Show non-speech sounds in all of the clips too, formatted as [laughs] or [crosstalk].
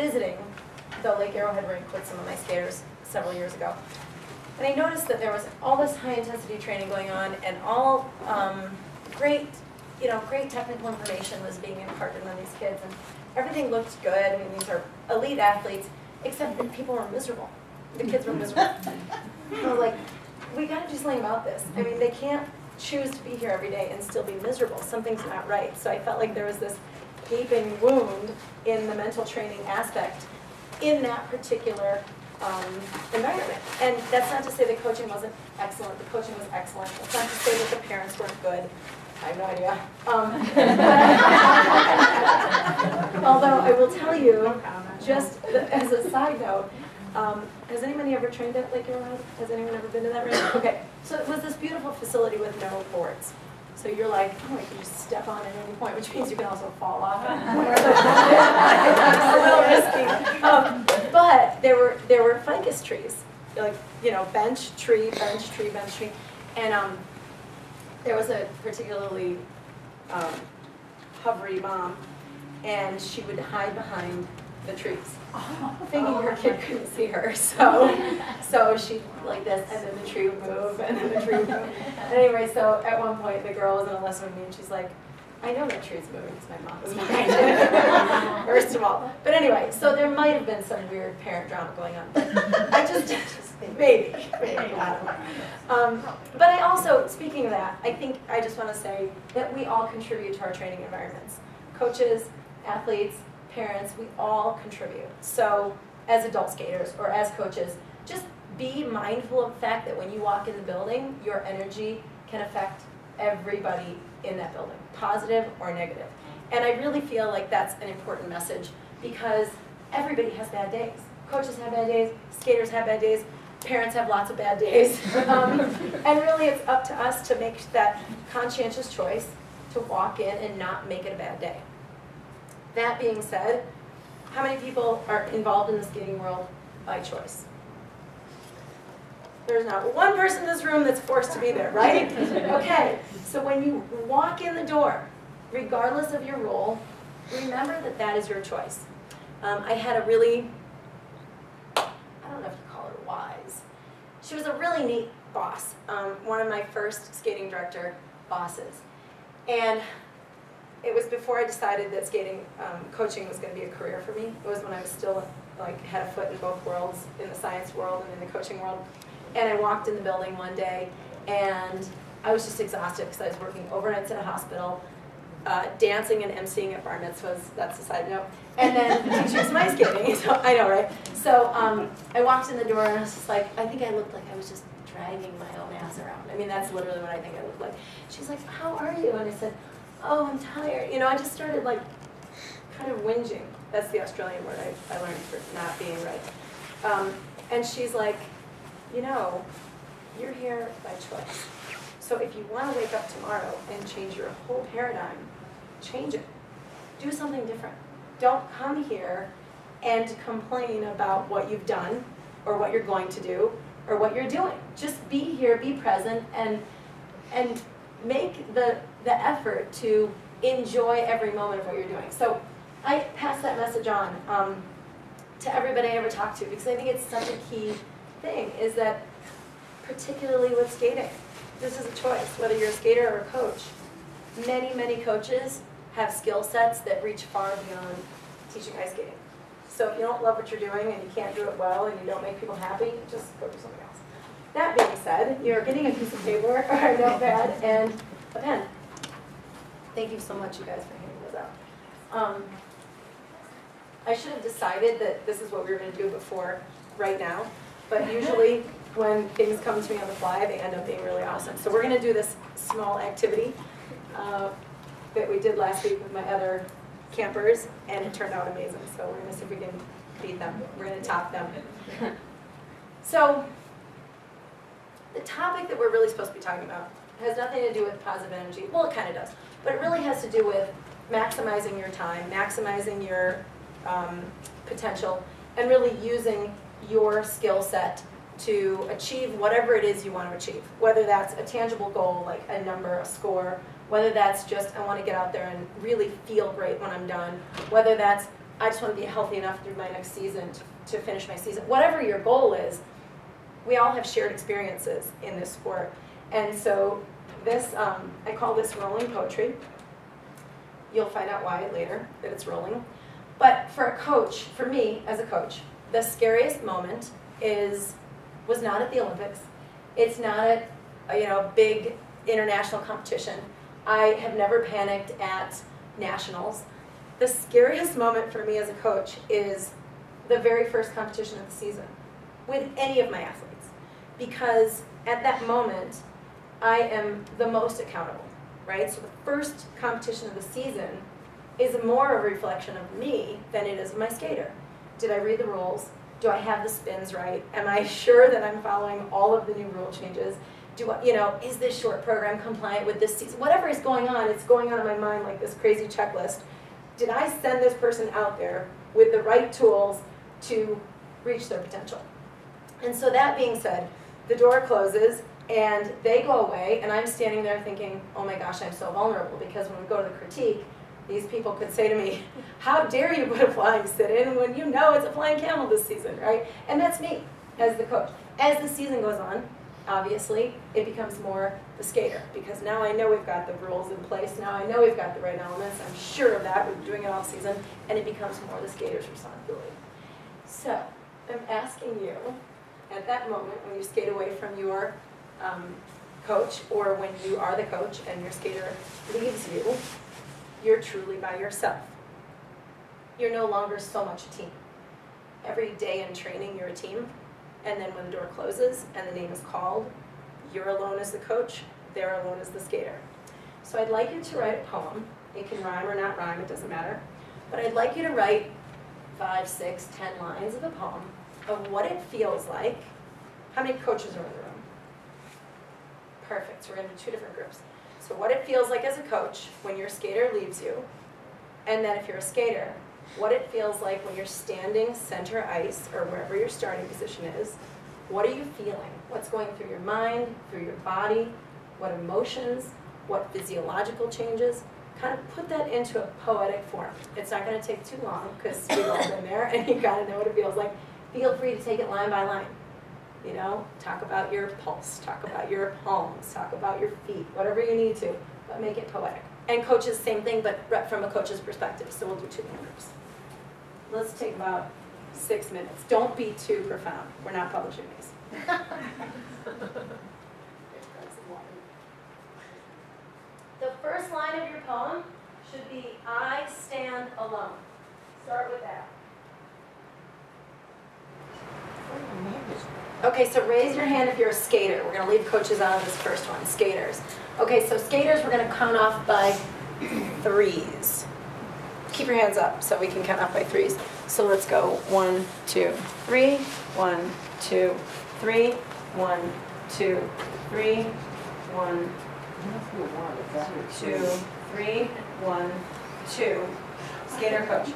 visiting the Lake Arrowhead rink with some of my skaters several years ago. And I noticed that there was all this high-intensity training going on and all um, great, you know, great technical information was being imparted on these kids. And everything looked good. I mean, these are elite athletes, except that people were miserable. The kids were miserable. [laughs] Was like, we got to do something about this. I mean, they can't choose to be here every day and still be miserable. Something's not right. So I felt like there was this gaping wound in the mental training aspect in that particular um, environment. And that's not to say the coaching wasn't excellent. The coaching was excellent. That's not to say that the parents weren't good. I have no idea. Um, [laughs] although I will tell you, just as a side note, um, has anybody ever trained at Lake Arrowhead? Has anyone ever been to that rink? Okay, so it was this beautiful facility with no boards. So you're like, oh, I can just step on at any point, which means you can also fall off. it's a little risky. Um, but there were there were ficus trees, like you know, bench tree, bench tree, bench tree, and um, there was a particularly um, hovery mom, and she would hide behind the trees, thinking her kid couldn't see her. [laughs] So, so she like this, and then the tree would move, and then the tree would move. And [laughs] anyway, so at one point, the girl was in a lesson with me, and she's like, I know that tree's moving because my mom was behind it, [laughs] first of all. But anyway, so there might have been some weird parent drama going on. I just, just maybe, maybe, I don't know. Um, but I also, speaking of that, I think I just want to say that we all contribute to our training environments. Coaches, athletes, parents, we all contribute. So as adult skaters or as coaches, just be mindful of the fact that when you walk in the building, your energy can affect everybody in that building, positive or negative. And I really feel like that's an important message because everybody has bad days. Coaches have bad days, skaters have bad days, parents have lots of bad days. [laughs] um, and really it's up to us to make that conscientious choice to walk in and not make it a bad day. That being said, how many people are involved in the skating world by choice? There's not one person in this room that's forced to be there, right? [laughs] Okay, so when you walk in the door, regardless of your role, remember that that is your choice. Um, I had a really, I don't know if you call her wise, she was a really neat boss, um, one of my first skating director bosses. And it was before I decided that skating um, coaching was going to be a career for me. It was when I was still like had a foot in both worlds, in the science world and in the coaching world. And I walked in the building one day, and I was just exhausted because I was working overnights at a hospital, uh, dancing and emceeing at bar mitzvahs. That's a side note. And then teaching some ice skating. [laughs] So I know, right? So um, I walked in the door, and I was just like, I think I looked like I was just dragging my own ass around. I mean, that's literally what I think I looked like. She's like, How are you? And I said, Oh, I'm tired. You know, I just started like kind of whinging. That's the Australian word I, I learned for not being right. Um, and she's like, you know, you're here by choice. So if you want to wake up tomorrow and change your whole paradigm, change it. Do something different. Don't come here and complain about what you've done or what you're going to do or what you're doing. Just be here, be present, and and make the the effort to enjoy every moment of what you're doing. So I pass that message on um, to everybody I ever talk to because I think it's such a key thing is that particularly with skating, this is a choice, whether you're a skater or a coach. Many, many coaches have skill sets that reach far beyond teaching ice skating. So if you don't love what you're doing and you can't do it well and you don't make people happy, just go do something else. That being said, you're getting a piece of paper [laughs] or a notepad and a pen. Thank you so much, you guys, for handing those out. Um, I should have decided that this is what we were going to do before right now, but usually when things come to me on the fly, they end up being really awesome. So we're going to do this small activity uh, that we did last week with my other campers, and it turned out amazing. So we're going to see if we can beat them. We're going to top them. [laughs] So the topic that we're really supposed to be talking about has nothing to do with positive energy. Well, it kind of does. But it really has to do with maximizing your time, maximizing your um, potential, and really using your skill set to achieve whatever it is you want to achieve. Whether that's a tangible goal, like a number, a score, whether that's just I want to get out there and really feel great when I'm done, whether that's I just want to be healthy enough through my next season to, to finish my season. Whatever your goal is, we all have shared experiences in this sport. And so this, um, I call this rolling poetry. You'll find out why later, that it's rolling. But for a coach, for me as a coach, the scariest moment is, was not at the Olympics. It's not at, a, you know, big international competition. I have never panicked at nationals. The scariest moment for me as a coach is the very first competition of the season with any of my athletes. Because at that moment, I am the most accountable, right? So the first competition of the season is more of a reflection of me than it is of my skater. Did I read the rules? Do I have the spins right? Am I [laughs] sure that I'm following all of the new rule changes? Do I, you know, is this short program compliant with this season? Whatever is going on, it's going on in my mind like this crazy checklist. Did I send this person out there with the right tools to reach their potential? And so that being said, the door closes and they go away and I'm standing there thinking, oh my gosh, I'm so vulnerable because when we go to the critique, these people could say to me, [laughs] how dare you put a flying sit in when you know it's a flying camel this season, right? And that's me as the coach. As the season goes on, obviously, it becomes more the skater because now I know we've got the rules in place. Now I know we've got the right elements. I'm sure of that. We're doing it all season, and it becomes more the skater's responsibility. So I'm asking you, at that moment when you skate away from your um, coach or when you are the coach and your skater leaves you, you're truly by yourself. You're no longer so much a team. Every day in training, you're a team. And then when the door closes and the name is called, you're alone as the coach, they're alone as the skater. So I'd like you to write a poem. It can rhyme or not rhyme, it doesn't matter. But I'd like you to write five, six, ten lines of a poem of what it feels like. How many coaches are in the room? Perfect, so we're gonna do two different groups. So what it feels like as a coach when your skater leaves you, and then if you're a skater, what it feels like when you're standing center ice or wherever your starting position is. What are you feeling? What's going through your mind, through your body? What emotions? What physiological changes? Kind of put that into a poetic form. It's not going to take too long because we've all been there and you got to know what it feels like. Feel free to take it line by line. You know, talk about your pulse, talk about your palms, talk about your feet, whatever you need to, but make it poetic. And coaches, same thing, but from a coach's perspective. So we'll do two groups. Let's take about six minutes. Don't be too profound. We're not publishing these. [laughs] the first line of your poem should be, I stand alone. Start with that. Okay, so raise your hand if you're a skater. We're going to leave coaches out of this first one, skaters. Okay, so skaters, we're going to count off by threes. Keep your hands up so we can count off by threes. So let's go one, two, three, one, two, three, one, two, three, one, two, three, one, two. Skater coach.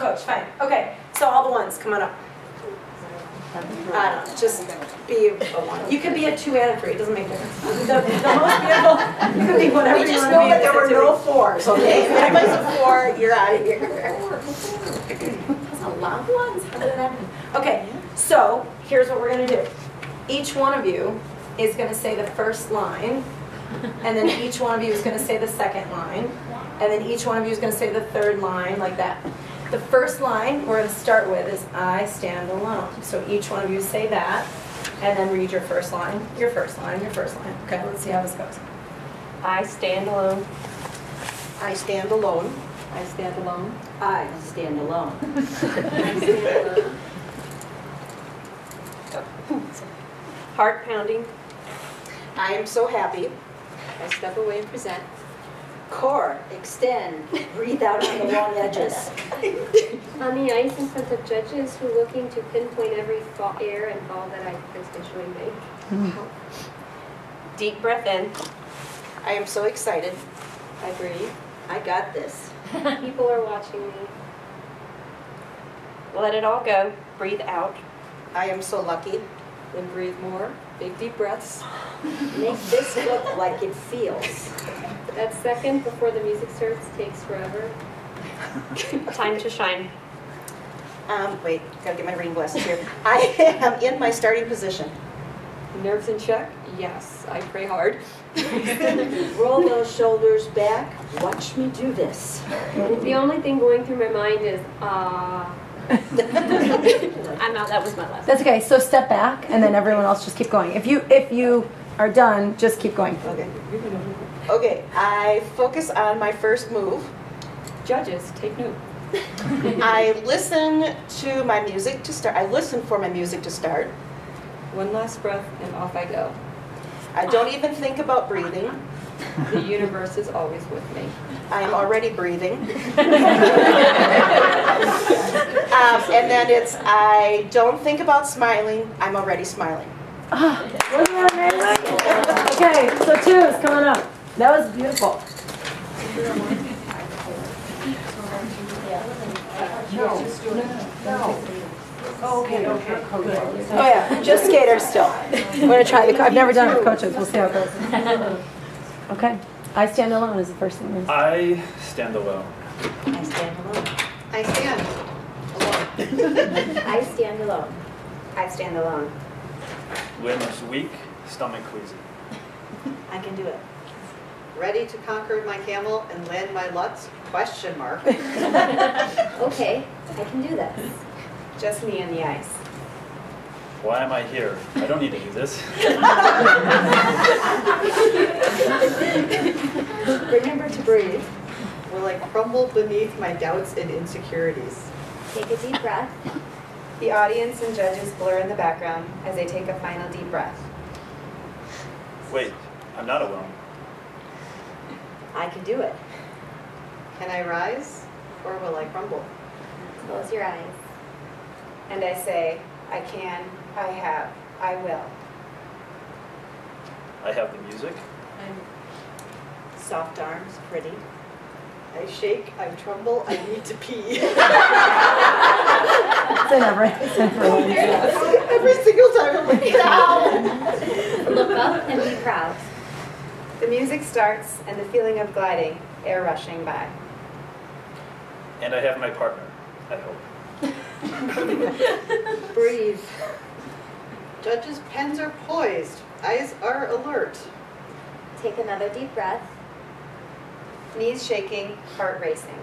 Coach, fine. Okay, so all the ones, come on up. I don't know, just be a one. You could be a two and a three, it doesn't make a difference. The, the most beautiful, you could be whatever We you just want know to be. that there were no fours, okay? [laughs] If anybody's a four, you're out of here. That's a lot of ones. How did that happen? Okay, so here's what we're gonna do. Each one of you is gonna say the first line, and then each one of you is gonna say the second line, and then each one of you is gonna say the third line, like that. The first line we're gonna start with is I stand alone. So each one of you say that, and then read your first line, your first line, your first line. Okay, let's see how this goes. I stand alone. I stand alone. I stand alone. I Stand alone. [laughs] Heart pounding. I am so happy. I step away and present. Core, extend, breathe out on the long edges. On the ice in front of judges who are looking to pinpoint every fall, air and ball that I potentially make. Deep breath in. I am so excited. I breathe. I got this. [laughs] People are watching me. Let it all go. Breathe out. I am so lucky. Then breathe more. Big deep breaths. Make this look like it feels. That second before the music starts takes forever. Time to shine. Um, wait, gotta get my reading glasses here. I am in my starting position. Nerves in check? Yes, I pray hard. [laughs] Roll those shoulders back, watch me do this. The only thing going through my mind is, ah. [laughs] I'm out, that was my last. That's okay. So step back, and then everyone else just keep going. If you if you are done, just keep going. Okay. Okay, I focus on my first move. Judges, take note. [laughs] I listen to my music to start. I listen for my music to start. One last breath and off I go. I don't even think about breathing. The universe is always with me. I am already breathing. [laughs] um, and then it's I don't think about smiling. I'm already smiling. Ah, wasn't that amazing? Okay, so twos coming up. That was beautiful. Oh yeah, just skaters still. We're gonna try the. I've never done it with coaches. We'll see how it goes. Okay, I stand alone is the first thing. I stand alone. I stand alone. I stand alone. I stand alone. I stand alone. Limbs weak, stomach queasy. I can do it. Ready to conquer my camel and land my Lutz? Question mark. [laughs] Okay, I can do this. Just me and the ice. Why am I here? I don't need to do this. [laughs] Remember to breathe. Will I crumble beneath my doubts and insecurities? Take a deep breath. The audience and judges blur in the background as they take a final deep breath. Wait, I'm not alone. I can do it. Can I rise or will I crumble? Close your eyes. And I say, I can, I have, I will. I have the music. Soft arms, pretty. I shake, I tremble, I need to pee. It's in every. It's in every. Every single time I'm like, down. [laughs] Look up and be proud. The music starts and the feeling of gliding, air rushing by. And I have my partner, I hope. [laughs] Breathe. Judges' pens are poised, eyes are alert. Take another deep breath. Knees shaking, heart racing.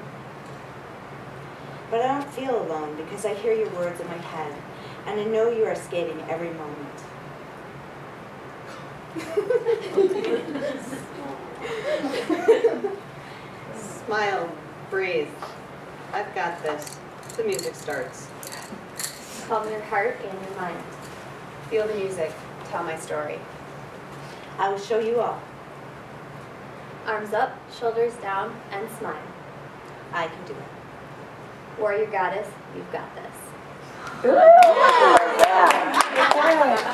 But I don't feel alone because I hear your words in my head and I know you are skating every moment. Smile, breathe. I've got this. The music starts. Calm your heart and your mind. Feel the music, tell my story. I will show you all. Arms up, shoulders down, and smile. I can do it. Warrior goddess, you've got this.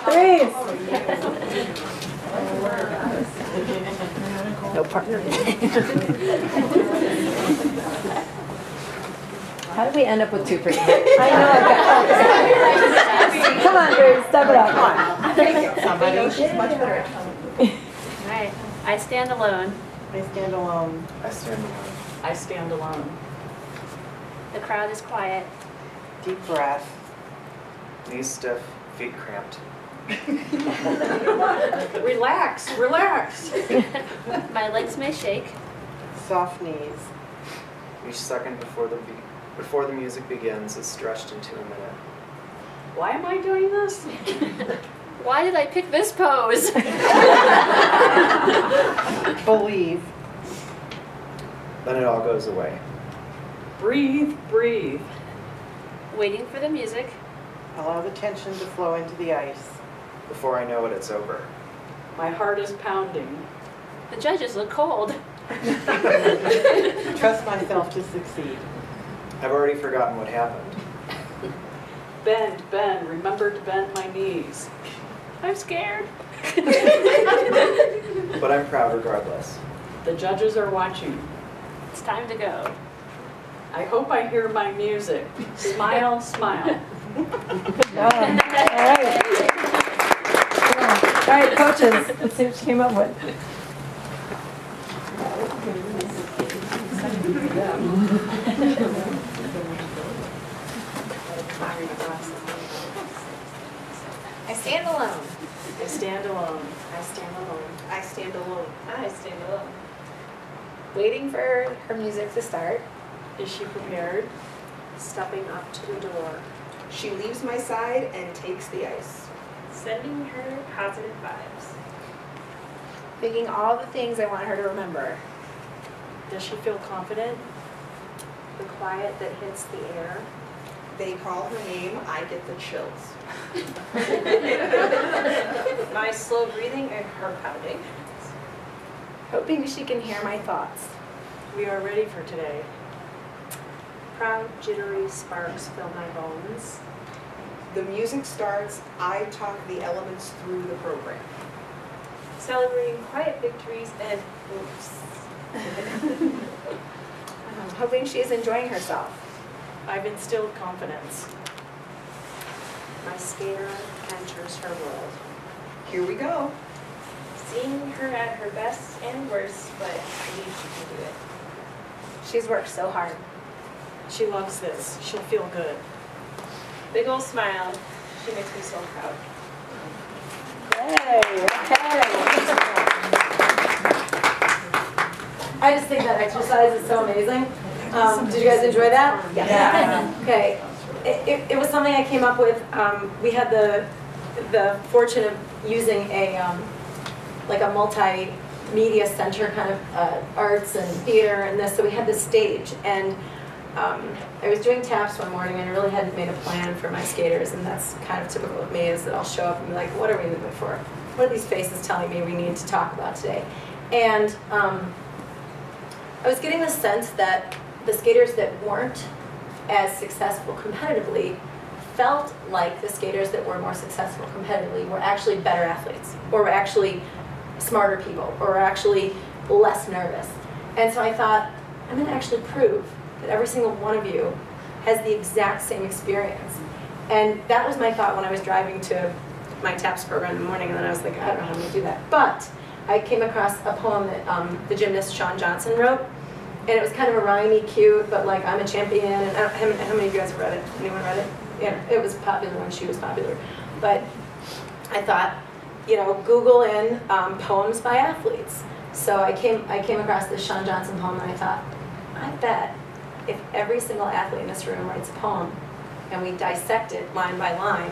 Threes. No partner. How did we end up with two two threes? I know. Come on, Drew, step it up. Somebody, she's much better. Alright, I stand alone. I stand alone. I stand alone. I stand alone. The crowd is quiet. Deep breath. Knees stiff, feet cramped. [laughs] Relax, relax. [laughs] My legs may shake. Soft knees. Each second before the be- before the music begins is stretched into a minute. Why am I doing this? [laughs] Why did I pick this pose? [laughs] Believe. Then it all goes away. Breathe, breathe. Waiting for the music. Allow the tension to flow into the ice. Before I know it, it's over. My heart is pounding. The judges look cold. [laughs] Trust myself to succeed. I've already forgotten what happened. [laughs] Bend, bend, remember to bend my knees. I'm scared. [laughs] But I'm proud regardless. The judges are watching. It's time to go. I hope I hear my music. Smile, smile. All right. All right, coaches, let's see what you came up with. [laughs] I stand alone. I stand alone. I stand alone. I stand alone. I stand alone. Waiting for her music to start. Is she prepared? Stepping up to the door. She leaves my side and takes the ice. Sending her positive vibes. Thinking all the things I want her to remember. Does she feel confident? The quiet that hits the air. They call her name, I get the chills. [laughs] My slow breathing and her pounding. Hoping she can hear my thoughts. We are ready for today. Proud, jittery sparks fill my bones. The music starts, I talk the elements through the program. Celebrating quiet victories and oops. [laughs] Um, hoping she is enjoying herself. I've instilled confidence. My skater enters her world. Here we go. Seeing her at her best and worst, but I believe she can do it. She's worked so hard. She loves this. She'll feel good. Big old smile. She makes me so proud. Hey, I just think that exercise is so amazing. Um, did you guys enjoy that? Yeah. [laughs] Okay. It, it, it was something I came up with. Um, we had the the fortune of using a um, like a multimedia center kind of uh, arts and theater and this. So we had this stage and. Um, I was doing taps one morning and I really hadn't made a plan for my skaters and that's kind of typical of me is that I'll show up and be like, what are we moving for? What are these faces telling me we need to talk about today? And um, I was getting the sense that the skaters that weren't as successful competitively felt like the skaters that were more successful competitively were actually better athletes, or were actually smarter people, or were actually less nervous. And so I thought, I'm going to actually prove that every single one of you has the exact same experience. And that was my thought when I was driving to my TAPS program in the morning, and then I was like, I don't know how I'm going to do that. But I came across a poem that um, the gymnast Shawn Johnson wrote, and it was kind of a rhymey, cute, but like I'm a champion. And I how, many, how many of you guys have read it? Anyone read it? Yeah, it was popular when she was popular. But I thought, you know, Google in um, poems by athletes. So I came, I came across this Shawn Johnson poem, and I thought, I bet if every single athlete in this room writes a poem, and we dissect it line by line,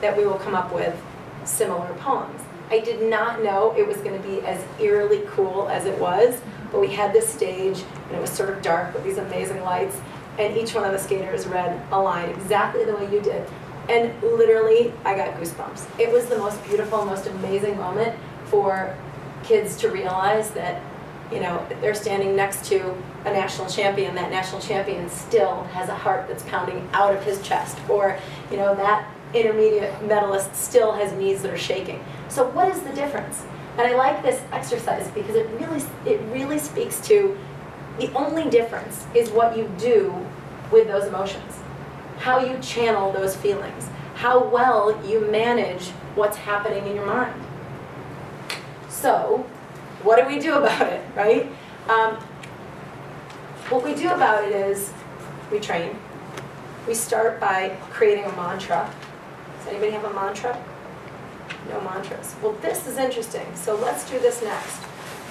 that we will come up with similar poems. I did not know it was going to be as eerily cool as it was, but we had this stage, and it was sort of dark with these amazing lights, and each one of the skaters read a line exactly the way you did. And literally, I got goosebumps. It was the most beautiful, most amazing moment for kids to realize that, you know, they're standing next to a national champion. That national champion still has a heart that's pounding out of his chest, or, you know, that intermediate medalist still has knees that are shaking. So what is the difference? And I like this exercise because it really, it really speaks to the only difference is what you do with those emotions, how you channel those feelings, how well you manage what's happening in your mind. So, what do we do about it, right? Um, what we do about it is we train. We start by creating a mantra. Does anybody have a mantra? No mantras. Well, this is interesting. So let's do this next.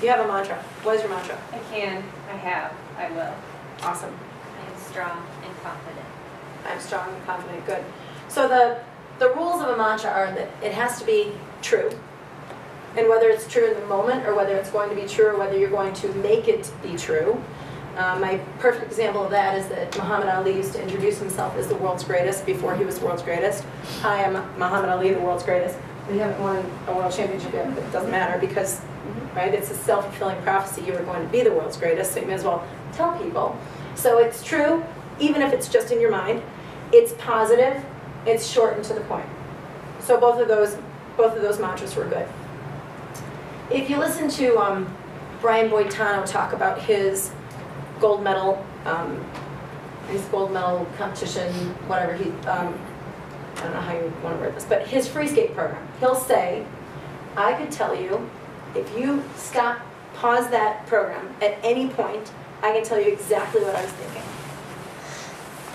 You have a mantra. What is your mantra? I can, I have, I will. Awesome. I am strong and confident. I'm strong and confident. Good. So the the rules of a mantra are that it has to be true. And whether it's true in the moment or whether it's going to be true or whether you're going to make it be true. Uh, my perfect example of that is that Muhammad Ali used to introduce himself as the world's greatest before he was the world's greatest. Hi, I'm Muhammad Ali, the world's greatest. We haven't won a world championship yet, but it doesn't matter because, right, it's a self-fulfilling prophecy. You are going to be the world's greatest, so you may as well tell people. So it's true, even if it's just in your mind. It's positive, it's short and to the point. So both of those, both of those mantras were good. If you listen to um, Brian Boitano talk about his gold medal, um, his gold medal competition, whatever he, um, I don't know how you want to word this, but his free skate program, he'll say, I could tell you, if you stop, pause that program at any point I can tell you exactly what I was thinking.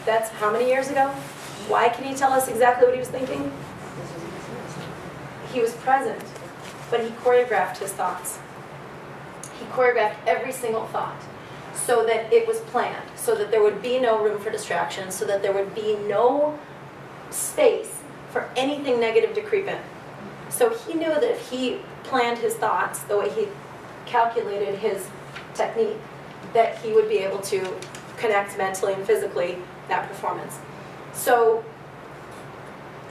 That's how many years ago? Why can he tell us exactly what he was thinking? He was present, but he choreographed his thoughts. He choreographed every single thought so that it was planned, so that there would be no room for distraction, so that there would be no space for anything negative to creep in. So he knew that if he planned his thoughts the way he calculated his technique, that he would be able to connect mentally and physically that performance. So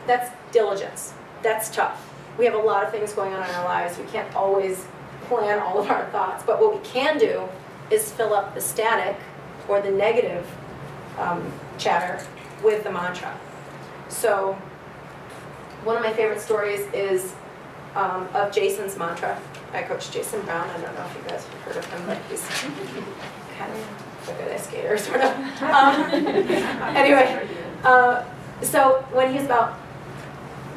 that's diligence. That's tough. We have a lot of things going on in our lives. We can't always plan all of our thoughts, but what we can do is fill up the static or the negative um, chatter with the mantra. So one of my favorite stories is um, of Jason's mantra. I coach Jason Brown. I don't know if you guys have heard of him, but he's kind of a good skater, [laughs] sort of. Um, [laughs] anyway, uh, so when he was about,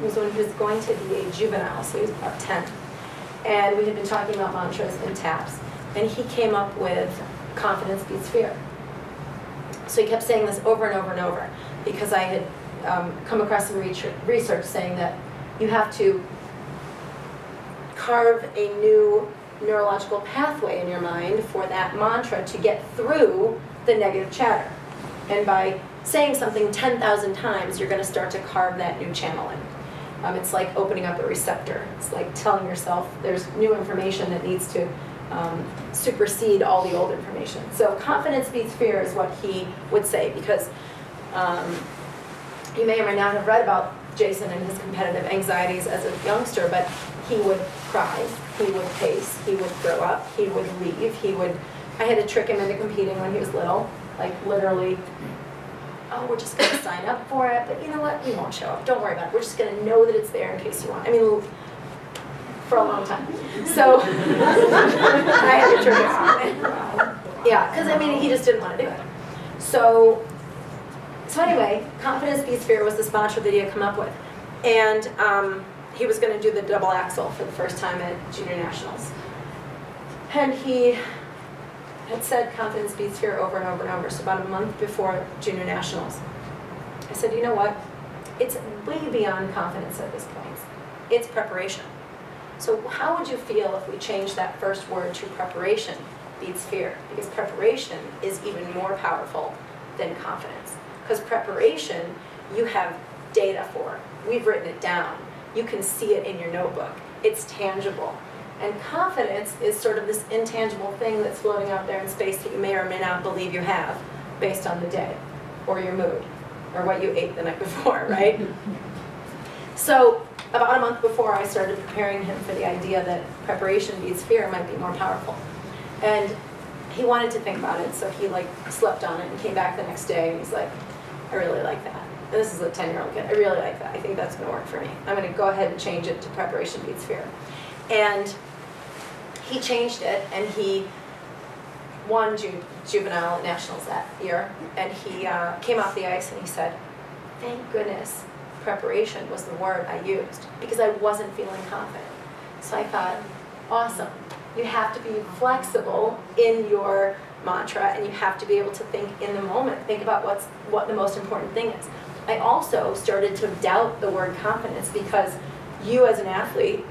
it was when he was going to be a juvenile, so he was about 10. And we had been talking about mantras and taps. And he came up with confidence beats fear. So he kept saying this over and over and over because I had um, come across some research saying that you have to carve a new neurological pathway in your mind for that mantra to get through the negative chatter. And by saying something 10,000 times, you're going to start to carve that new channel in. Um, it's like opening up a receptor. It's like telling yourself there's new information that needs to um, supersede all the old information. So confidence beats fear is what he would say because um, you may or may not have read about Jason and his competitive anxieties as a youngster, but he would cry, he would pace, he would throw up, he would leave, he would, I had to trick him into competing when he was little, like literally, oh, we're just gonna sign up for it, but you know what, we won't show up, don't worry about it, we're just gonna know that it's there in case you want, I mean, for a long time. So, [laughs] I had to trick him. Yeah, because I mean, he just didn't want to do it. So, so anyway, confidence beats fear was the sponsor that he had come up with. And um, he was going to do the double axel for the first time at junior nationals. And he had said confidence beats fear over and over and over. So about a month before junior nationals, I said, you know what? It's way beyond confidence at this point. It's preparation. So how would you feel if we changed that first word to preparation beats fear? Because preparation is even more powerful than confidence. Because preparation, you have data for. We've written it down you can see it in your notebook. It's tangible. And confidence is sort of this intangible thing that's floating out there in space that you may or may not believe you have based on the day or your mood or what you ate the night [laughs] before, right? so about a month before I started preparing him for the idea that preparation beats fear might be more powerful. And he wanted to think about it, so he like slept on it and came back the next day and he's like, I really like that this is a 10 year old kid, I really like that. I think that's going to work for me. I'm going to go ahead and change it to preparation beats fear. And he changed it and he won ju juvenile nationals that year. And he uh, came off the ice and he said, thank goodness preparation was the word I used because I wasn't feeling confident. So I thought, awesome. You have to be flexible in your mantra and you have to be able to think in the moment. Think about what's what the most important thing is. I also started to doubt the word confidence because you as an athlete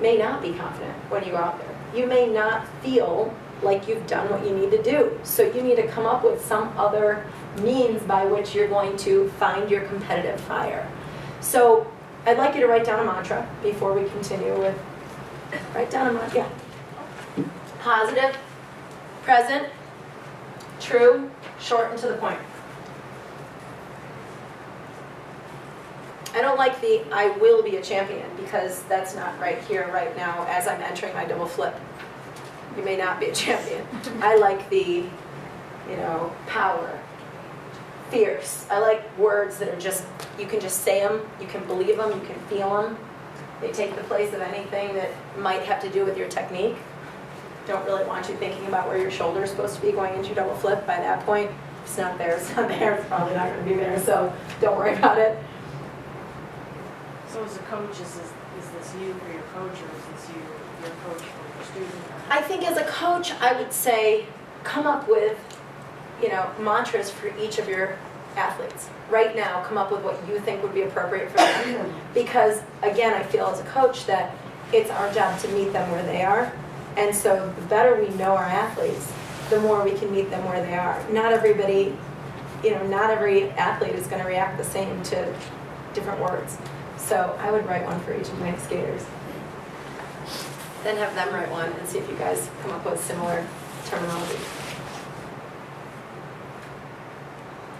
may not be confident when you go out there. You may not feel like you've done what you need to do. So you need to come up with some other means by which you're going to find your competitive fire. So I'd like you to write down a mantra before we continue with, write down a mantra, yeah. Positive, present, true, short and to the point. I don't like the I will be a champion because that's not right here, right now, as I'm entering my double flip. You may not be a champion. [laughs] I like the, you know, power, fierce. I like words that are just, you can just say them, you can believe them, you can feel them. They take the place of anything that might have to do with your technique. Don't really want you thinking about where your shoulder is supposed to be going into your double flip by that point. It's not there, it's not there, it's probably not going to be there, so don't worry about it. So as a coach, is this, is this you for your coach, or is this you, your coach for your student? I think as a coach, I would say come up with, you know, mantras for each of your athletes. Right now, come up with what you think would be appropriate for them. [coughs] Because again, I feel as a coach that it's our job to meet them where they are. And so the better we know our athletes, the more we can meet them where they are. Not everybody, you know, not every athlete is going to react the same to different words. So I would write one for each of my skaters. Then have them write one and see if you guys come up with similar terminology.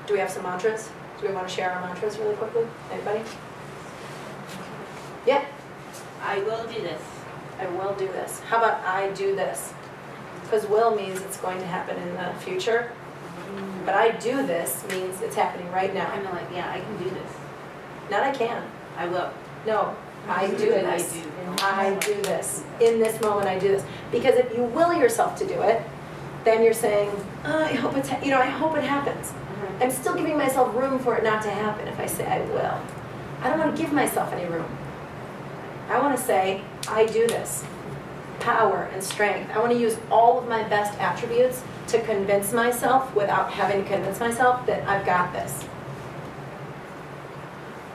Do we have some mantras? Do we want to share our mantras really quickly? Anybody? Yeah, I will do this. I will do this. How about I do this? Because will means it's going to happen in the future, but I do this means it's happening right now. I'm like, yeah, I can do this. Not I can. I will. No, I do this. do. I do this. In this moment, I do this. Because if you will yourself to do it, then you're saying, oh, I hope it's, you know, I hope it happens. Mm-hmm. I'm still giving myself room for it not to happen if I say I will. I don't want to give myself any room. I want to say, I do this. Power and strength. I want to use all of my best attributes to convince myself without having to convince myself that I've got this.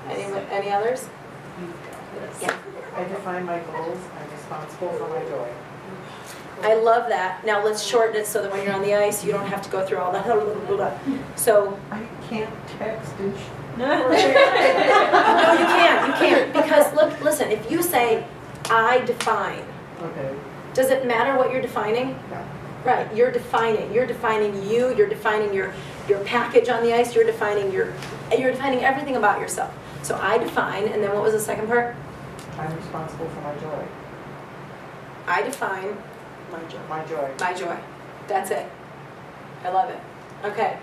Any, any others? Yeah. I define my goals, I'm responsible for my joy. I love that. Now let's shorten it so that when you're on the ice, you don't have to go through all that. [laughs] So, I can't text and [laughs] no, you can't, you can't. Because look, listen, if you say, I define, okay, does it matter what you're defining? Yeah. Right, you're defining, you're defining you, you're defining your, your package on the ice, you're defining your, you're defining everything about yourself. So I define, and then what was the second part? I'm responsible for my joy, I define my joy, my joy. my joy. That's it. I love it. Okay.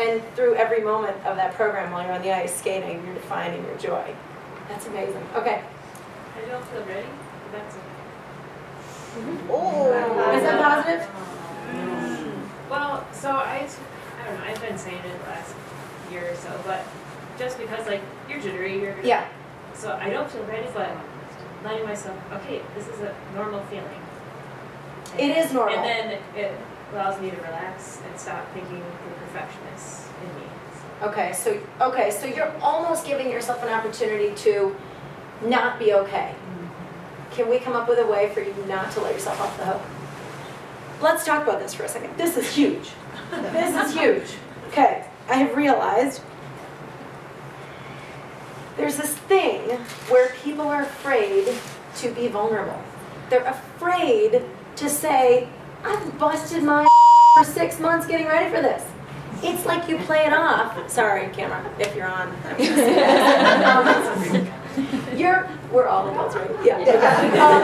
And through every moment of that program while you're on the ice skating, you're defining your joy. That's amazing. Okay. I don't feel ready, but that's okay. Oh. Is that positive? Mm. Well, so I, I don't know, I've been saying it the last year or so, but just because like, you're jittery, you're. Yeah. So I don't feel ready, but letting myself, okay, this is a normal feeling. It is normal. And then it allows me to relax and stop thinking the perfectionist in me. Okay, so okay, so you're almost giving yourself an opportunity to not be okay. Mm-hmm. Can we come up with a way for you not to let yourself off the hook? Let's talk about this for a second. This is huge. This is huge. Okay, I have realized there's this thing where people are afraid to be vulnerable. They're afraid to say, I've busted my [laughs] for six months getting ready for this. It's like you play it off. Sorry, camera, if you're on. I'm gonna say this. Um, You're, we're all adults, right? Yeah. [laughs] Um,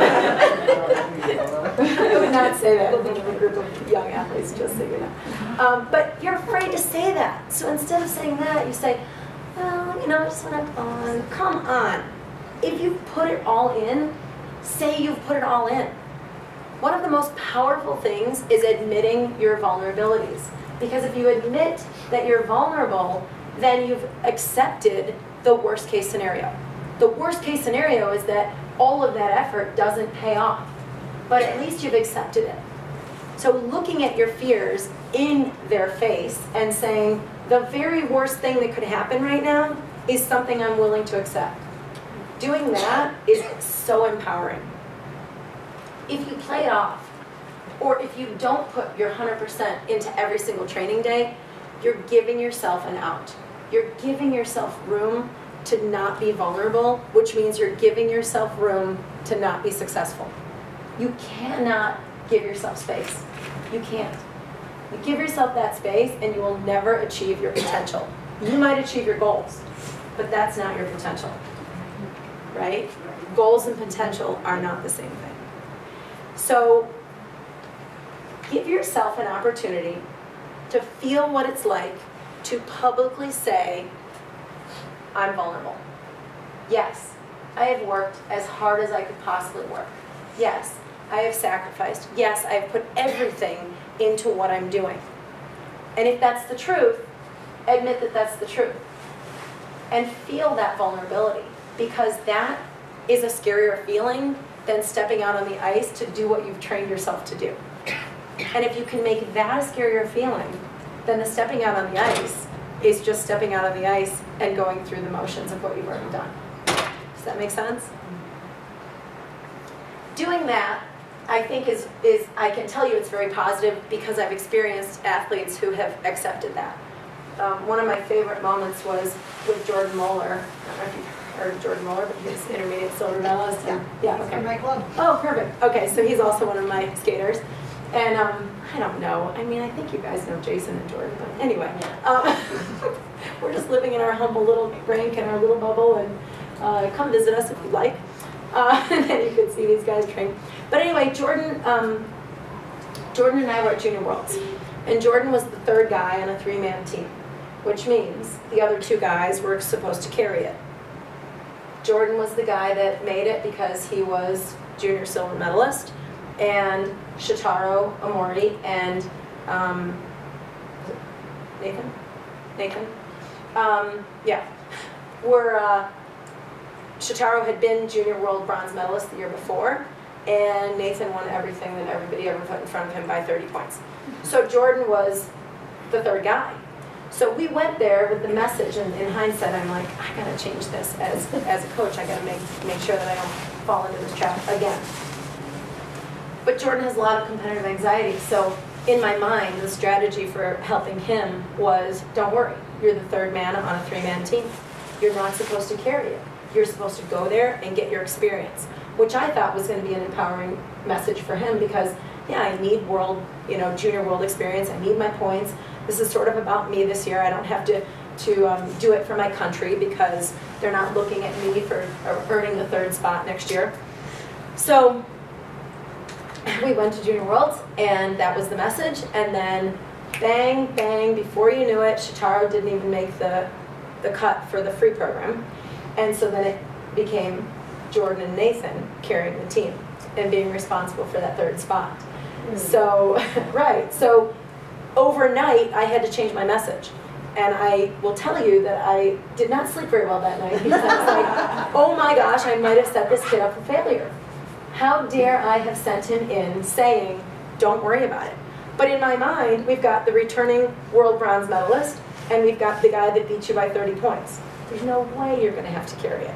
[laughs] I would not say that in a group of young athletes, just so you know. Um, but you're afraid to say that. So instead of saying that, you say, well, you know, I just want to fun. Come on. If you put it all in, say you've put it all in. One of the most powerful things is admitting your vulnerabilities. Because if you admit that you're vulnerable, then you've accepted the worst case scenario. The worst case scenario is that all of that effort doesn't pay off, but at least you've accepted it. So looking at your fears in their face and saying, the very worst thing that could happen right now is something I'm willing to accept. Doing that is so empowering. If you play it off, or if you don't put your 100% into every single training day, you're giving yourself an out. You're giving yourself room to not be vulnerable, which means you're giving yourself room to not be successful. You cannot give yourself space. You can't. You give yourself that space and you will never achieve your potential. You might achieve your goals, but that's not your potential. Right? Goals and potential are not the same thing. So give yourself an opportunity to feel what it's like to publicly say, I'm vulnerable. Yes, I have worked as hard as I could possibly work. Yes, I have sacrificed. Yes, I have put everything into what I'm doing. And if that's the truth, admit that that's the truth. And feel that vulnerability because that is a scarier feeling than stepping out on the ice to do what you've trained yourself to do. And if you can make that a scarier feeling, then the stepping out on the ice is just stepping out on the ice and going through the motions of what you've already done. Does that make sense? Doing that, I think is, is, I can tell you it's very positive because I've experienced athletes who have accepted that. Um, one of my favorite moments was with Jordan Moeller. I don't know if you've heard of Jordan Moeller, but he's intermediate silver medalist. and- Yeah, okay. my club. Oh, perfect. Okay, so he's also one of my skaters. And um, I don't know. I mean, I think you guys know Jason and Jordan, but anyway. Um, [laughs] we're just living in our humble little rink and our little bubble, and uh, come visit us if you'd like. Uh, [laughs] and then you can see these guys train. But anyway, Jordan, um, Jordan and I were at Junior Worlds, and Jordan was the third guy on a three-man team, which means the other two guys were supposed to carry it. Jordan was the guy that made it because he was junior silver medalist, and Shotaro Omori and um, Nathan, Nathan, um, yeah, were. Uh, Shotaro had been junior world bronze medalist the year before, and Nathan won everything that everybody ever put in front of him by 30 points. So Jordan was the third guy. So we went there with the message, and in hindsight, I'm like, I gotta change this as, as a coach. I gotta make, make sure that I don't fall into this trap again. But Jordan has a lot of competitive anxiety, so in my mind, the strategy for helping him was, don't worry, you're the third man on a three-man team. You're not supposed to carry it. You're supposed to go there and get your experience, which I thought was going to be an empowering message for him because, yeah, I need world, you know, junior world experience. I need my points. This is sort of about me this year. I don't have to to um, do it for my country because they're not looking at me for earning the third spot next year. So we went to Junior Worlds, and that was the message. And then, bang, bang, before you knew it, Shotaro didn't even make the the cut for the free program. And so then it became Jordan and Nathan carrying the team and being responsible for that third spot. So, [laughs] right, so overnight I had to change my message. And I will tell you that I did not sleep very well that night because I was like, [laughs] oh my gosh, I might have set this kid up for failure. How dare I have sent him in saying, don't worry about it. But in my mind, we've got the returning world bronze medalist and we've got the guy that beat you by 30 points. There's no way you're going to have to carry it.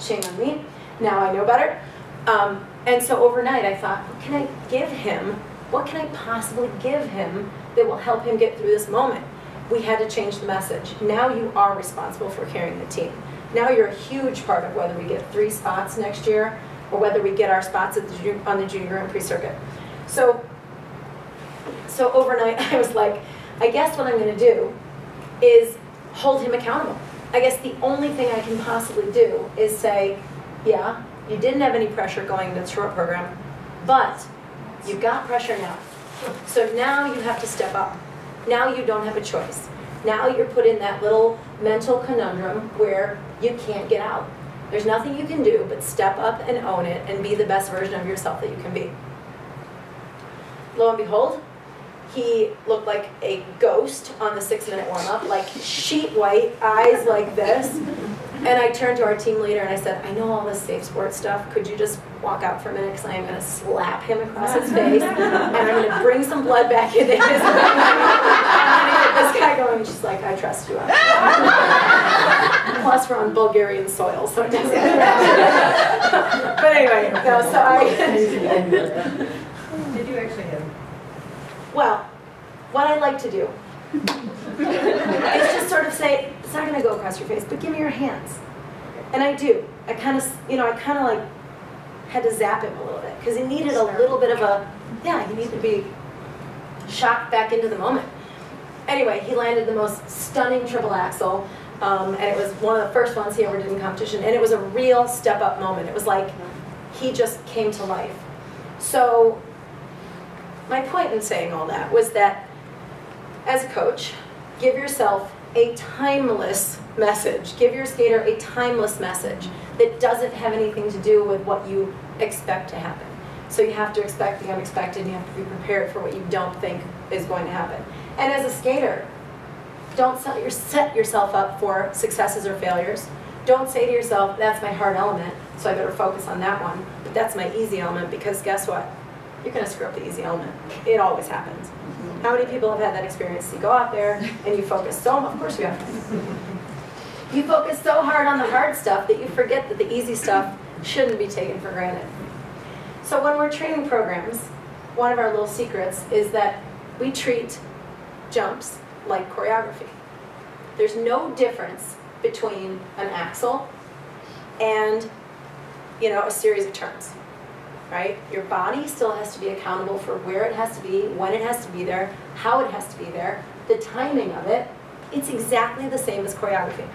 Shame on me. Now I know better. Um, and so overnight I thought, what can I give him? What can I possibly give him that will help him get through this moment? We had to change the message. Now you are responsible for carrying the team. Now you're a huge part of whether we get three spots next year or whether we get our spots at the, on the Junior and pre-circuit. So, so overnight [laughs] I was like, I guess what I'm going to do is hold him accountable. I guess the only thing I can possibly do is say, yeah, you didn't have any pressure going into the short program, but you've got pressure now. So now you have to step up. Now you don't have a choice. Now you're put in that little mental conundrum where you can't get out. There's nothing you can do but step up and own it and be the best version of yourself that you can be. Lo and behold, he looked like a ghost on the six minute warm up, like sheet white, eyes like this. And I turned to our team leader and I said, I know all this safe sports stuff. Could you just walk out for a minute because I am going to slap him across his [laughs] face and I'm going to bring some blood back into his [laughs] And this guy going, she's like, I trust you. [laughs] Plus, we're on Bulgarian soil, so it doesn't matter. but anyway, no, so I. Did you actually hit him? Well, what I like to do is just sort of say, it's not going to go across your face, but give me your hands. And I do. I kind of, you know, I kind of like had to zap him a little bit because he needed a little bit of a, yeah, he needed to be shocked back into the moment. Anyway, he landed the most stunning triple axel. Um, and it was one of the first ones he ever did in competition. And it was a real step up moment. It was like he just came to life. So my point in saying all that was that as a coach, give yourself a timeless message. Give your skater a timeless message that doesn't have anything to do with what you expect to happen. So you have to expect the unexpected you have to be prepared for what you don't think is going to happen. And as a skater, don't set, your, set yourself up for successes or failures. Don't say to yourself, that's my hard element, so I better focus on that one. But that's my easy element because guess what? you're gonna screw up the easy element. It always happens. How many people have had that experience? You go out there and you focus so, of course you have. You focus so hard on the hard stuff that you forget that the easy stuff shouldn't be taken for granted. So when we're training programs, one of our little secrets is that we treat jumps like choreography. There's no difference between an axel and, you know, a series of turns, right? Your body still has to be accountable for where it has to be, when it has to be there, how it has to be there, the timing of it. It's exactly the same as choreography.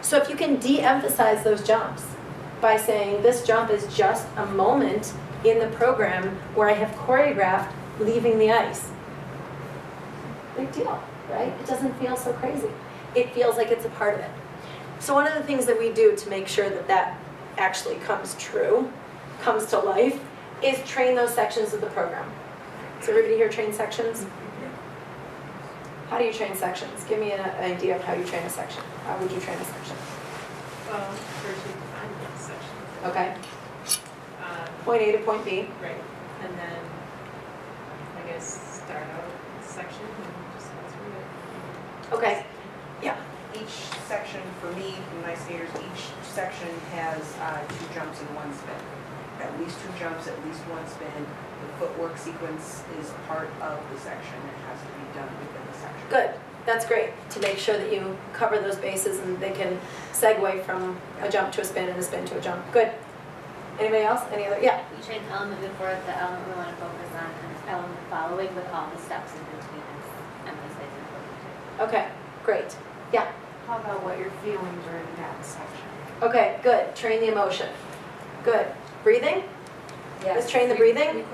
So if you can de-emphasize those jumps by saying this jump is just a moment in the program where I have choreographed leaving the ice. Big deal, right? It doesn't feel so crazy. It feels like it's a part of it. So one of the things that we do to make sure that that actually comes true, comes to life, is train those sections of the program. So everybody here train sections? How do you train sections? Give me an idea of how you train a section. How would you train a section? Well, first we define the section. Okay, Um, point A to point B. Right, and then, I guess, start out with a section and just go through it. Okay, Yeah. Each section, for me, for my skaters, each section has uh, two jumps and one spin. At least two jumps, at least one spin. The footwork sequence is part of the section. It has to be done within the section. good. That's great, to make sure that you cover those bases and they can segue from a jump to a spin and a spin to a jump. Good. Anybody else? Any other? Yeah. You train the element before the element we want to focus on, and the element following with all the steps in between is emphasizing important. Okay, great. Yeah. How about what you're feeling during that section? Okay, good. Train the emotion. Good. Breathing? Let's train the breathing?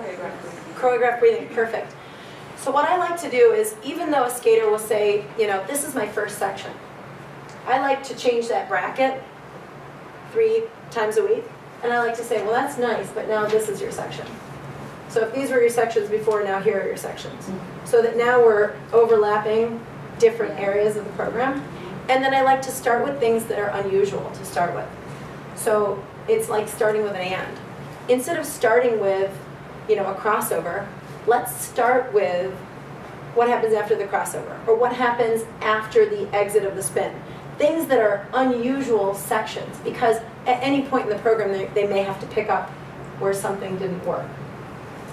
Choreograph breathing, perfect. So what I like to do is, even though a skater will say, you know, this is my first section, I like to change that bracket three times a week. And I like to say, well, that's nice, but now this is your section. So if these were your sections before, now here are your sections. So that now we're overlapping different areas of the program. And then I like to start with things that are unusual to start with. So it's like starting with an and. Instead of starting with, you know, a crossover, let's start with what happens after the crossover, or what happens after the exit of the spin. Things that are unusual sections, because at any point in the program, they, they may have to pick up where something didn't work.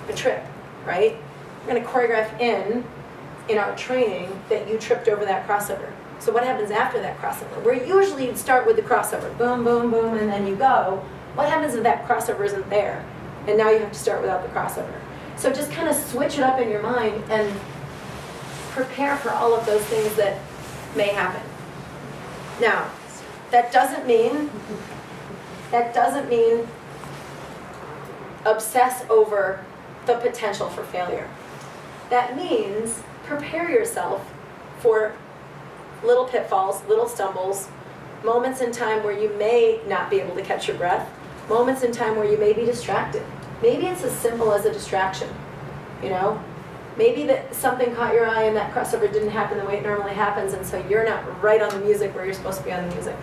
A trip, right? We're gonna choreograph in, in our training, that you tripped over that crossover. So what happens after that crossover? Where usually you'd start with the crossover, boom, boom, boom, and then you go. What happens if that crossover isn't there? And now you have to start without the crossover. So just kind of switch it up in your mind and prepare for all of those things that may happen. Now, that doesn't mean, that doesn't mean obsess over the potential for failure. That means prepare yourself for little pitfalls, little stumbles, moments in time where you may not be able to catch your breath, moments in time where you may be distracted. Maybe it's as simple as a distraction, you know? Maybe that something caught your eye and that crossover didn't happen the way it normally happens, and so you're not right on the music where you're supposed to be on the music.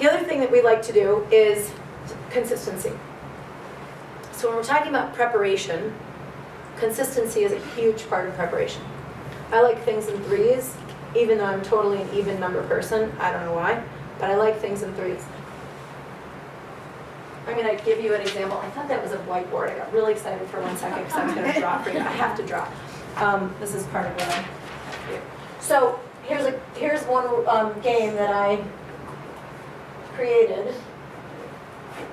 The other thing that we like to do is consistency. So when we're talking about preparation, consistency is a huge part of preparation. I like things in threes, even though I'm totally an even number person. I don't know why, but I like things in threes. I'm going to give you an example. I thought that was a whiteboard. I got really excited for one second because I was going [laughs] to draw for you. I have to draw. Um, this is part of what I do. So here's a here's one um, game that I created.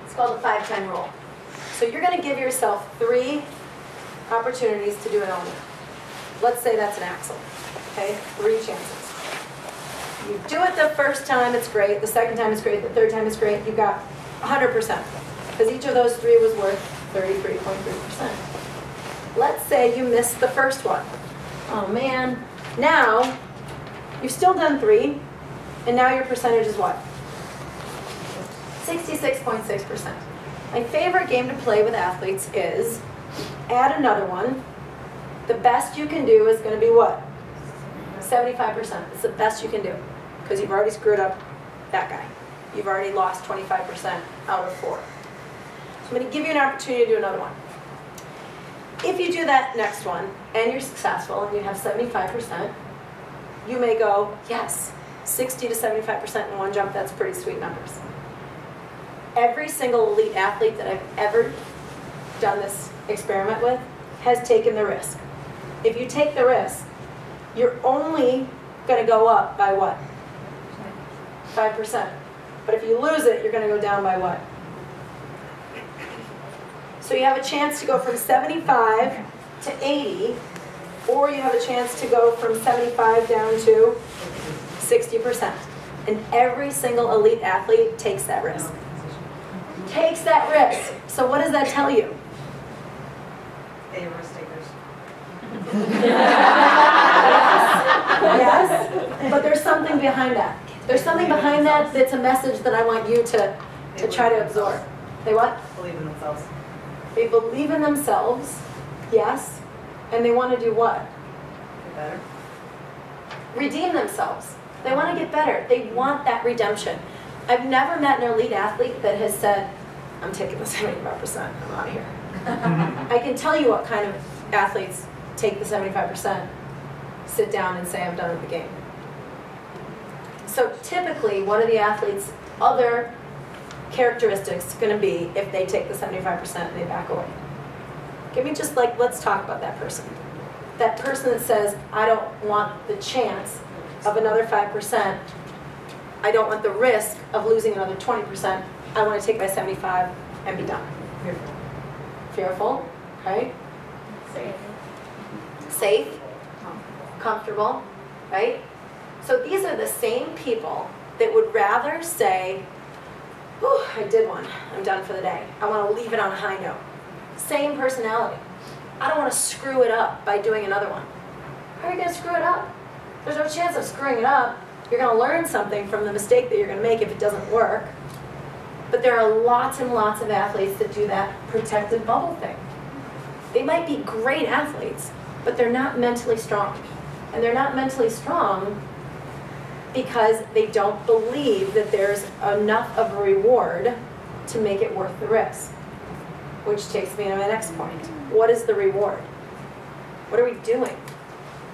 It's called the 5-10 rule. So you're going to give yourself three opportunities to do an element. Let's say that's an axel. Okay, three chances. You do it the first time, it's great. The second time is great. The third time is great. You got 100%. Because each of those three was worth 33.3%. Let's say you missed the first one. Oh man. Now, you've still done three, and now your percentage is what? 66.6%. My favorite game to play with athletes is add another one. The best you can do is going to be what? 75%. It's the best you can do because you've already screwed up that guy. You've already lost 25% out of four. So I'm going to give you an opportunity to do another one. if you do that next one and you're successful and you have 75%, you may go, yes, 60 to 75% in one jump, that's pretty sweet numbers. Every single elite athlete that I've ever done this experiment with has taken the risk. If you take the risk, you're only going to go up by what? 5%. But if you lose it, you're going to go down by what? So you have a chance to go from 75 to 80, or you have a chance to go from 75 down to 60%. And every single elite athlete takes that risk. Takes that risk. So what does that tell you? They are risk takers. Yes, but there's something behind that. There's something behind that that's a message that I want you to, to try to absorb. They what? Believe in themselves. They believe in themselves, yes, and they want to do what? Get better. Redeem themselves. They want to get better. They want that redemption. I've never met an elite athlete that has said, I'm taking the 75%, I'm out of here. [laughs] I can tell you what kind of athletes take the 75%, sit down and say, I'm done with the game. So typically, what are the athletes' other characteristics going to be if they take the 75% and they back away? Give me just like, let's talk about that person. That person that says, I don't want the chance of another 5%. I don't want the risk of losing another 20%. I want to take my 75 and be done. Fearful. Fearful, right? Safe. Safe, comfortable, right? So these are the same people that would rather say, Whew, I did one, I'm done for the day. I want to leave it on a high note. Same personality. I don't want to screw it up by doing another one. How are you going to screw it up? There's no chance of screwing it up. You're going to learn something from the mistake that you're going to make if it doesn't work. But there are lots and lots of athletes that do that protected bubble thing. They might be great athletes, but they're not mentally strong. And they're not mentally strong because they don't believe that there's enough of a reward to make it worth the risk. Which takes me to my next point. What is the reward? What are we doing?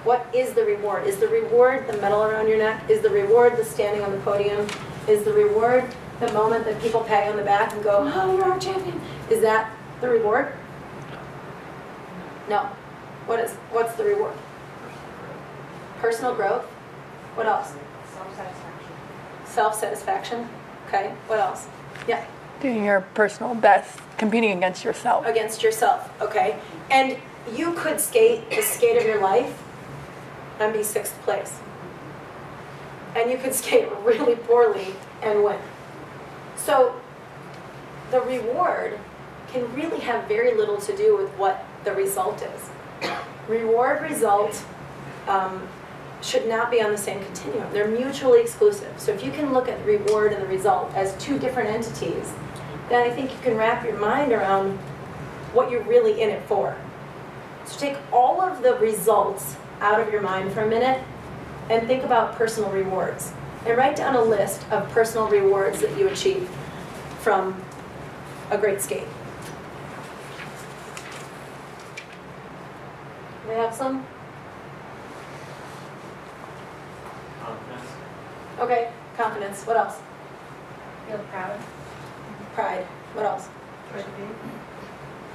What is the reward? Is the reward the medal around your neck? Is the reward the standing on the podium? Is the reward the moment that people pat you on the back and go, oh, you're our champion? Is that the reward? No. What is, what's the reward? Personal growth? What else? Self-satisfaction. Self-satisfaction? Okay, what else? Yeah, Doing your personal best, competing against yourself. against yourself, okay? And you could skate the skate of your life and be sixth place. And you could [laughs] skate really poorly and win. So the reward can really have very little to do with what the result is. Reward, result um, should not be on the same continuum. They're mutually exclusive. So if you can look at the reward and the result as two different entities, then I think you can wrap your mind around what you're really in it for. So take all of the results out of your mind for a minute and think about personal rewards. And write down a list of personal rewards that you achieve from a great skate. We have some? Okay, confidence. What else? Feel proud. Pride. What else? Joy to be.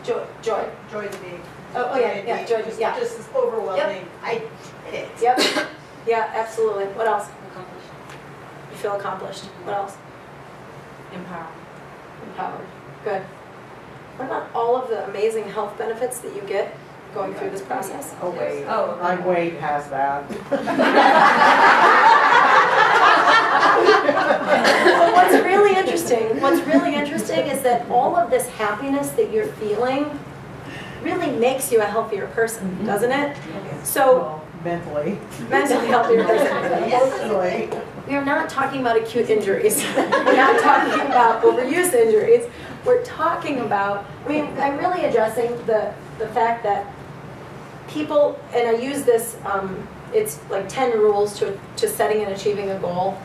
Joy. Joy. Joy to be. Oh, oh yeah, yeah, joy. Just- Yeah. Just is overwhelming. I did it. Yep. Yeah, absolutely. What else? Accomplished. You feel accomplished. What else? Empowered. Empowered. Good. What about all of the amazing health benefits that you get going through this process? Oh, wait. Oh. I'm way past that. [laughs] But what's really interesting, what's really interesting is that all of this happiness that you're feeling really makes you a healthier person, doesn't it? So Mentally. mentally healthier person. [laughs] Emotionally. We are not talking about acute injuries. [laughs] We're not talking about overuse injuries. We're talking about, I mean, I'm really addressing the, the fact that people, and I use this, um, it's like 10 rules to, to setting and achieving a goal.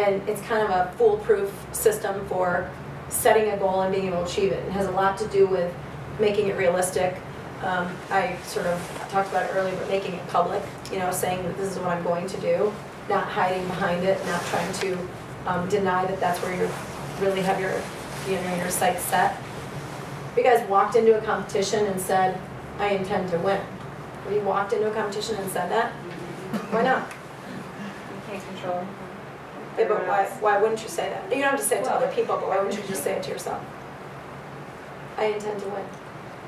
And it's kind of a foolproof system for setting a goal and being able to achieve it. It has a lot to do with making it realistic, Um, I sort of talked about it earlier, but making it public, you know, saying that this is what I'm going to do, not hiding behind it, not trying to um, deny that that's where you really have your, you know, your sights set. If you guys walked into a competition and said, I intend to win, have you walked into a competition and said that? Why not? You can't control. Yeah, but why, why wouldn't you say that? You don't have to say it to other people, but why wouldn't you just say it to yourself? I intend to win.